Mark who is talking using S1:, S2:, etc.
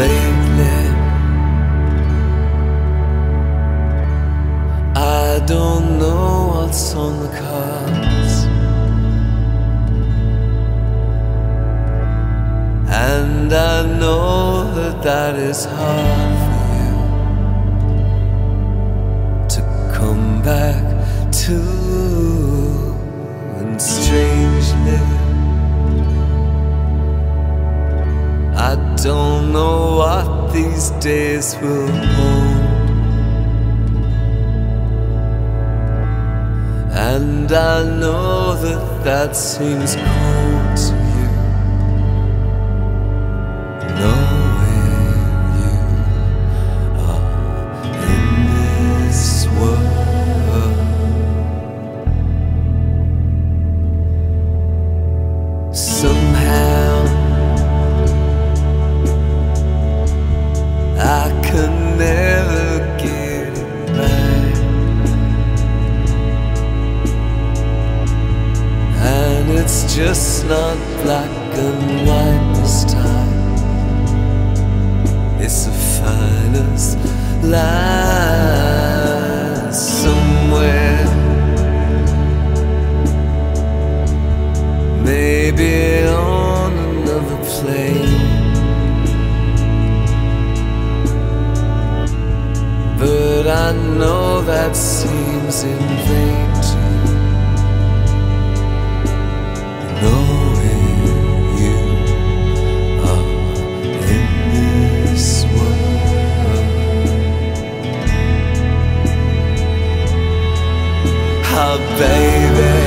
S1: lately. I don't know what's on the cards. And I know that that is hard for you to come back to. And strangely, what these days will hold. And I know that that seems cold just not black and white this time. It's the finest line somewhere. Maybe on another plane. But I know that seems in vain baby.